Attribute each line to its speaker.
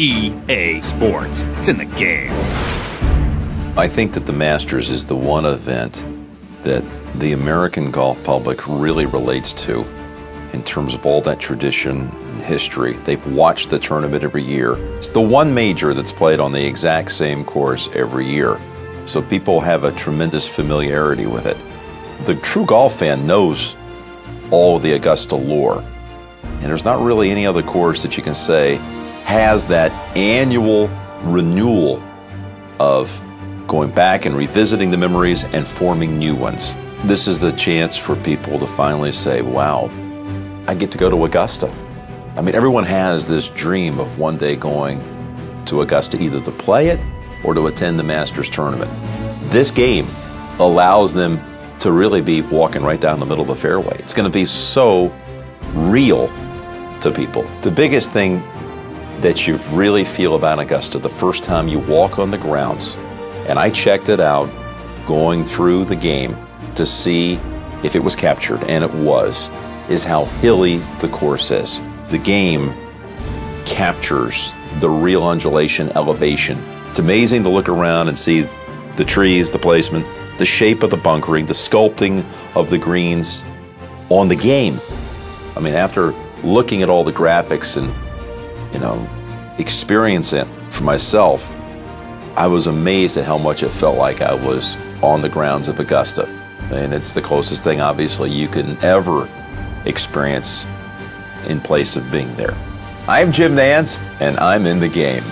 Speaker 1: EA Sports. It's in the game.
Speaker 2: I think that the Masters is the one event that the American golf public really relates to in terms of all that tradition and history. They've watched the tournament every year. It's the one major that's played on the exact same course every year. So people have a tremendous familiarity with it. The true golf fan knows all the Augusta lore. And there's not really any other course that you can say has that annual renewal of going back and revisiting the memories and forming new ones. This is the chance for people to finally say, wow, I get to go to Augusta. I mean, everyone has this dream of one day going to Augusta either to play it or to attend the Masters tournament. This game allows them to really be walking right down the middle of the fairway. It's going to be so real to people. The biggest thing that you really feel about Augusta the first time you walk on the grounds, and I checked it out going through the game to see if it was captured, and it was, is how hilly the course is. The game captures the real undulation elevation. It's amazing to look around and see the trees, the placement, the shape of the bunkering, the sculpting of the greens on the game. I mean, after looking at all the graphics and, you know, experience it for myself, I was amazed at how much it felt like I was on the grounds of Augusta. And it's the closest thing, obviously, you can ever experience in place of being there. I'm Jim Nantz, and I'm in the game.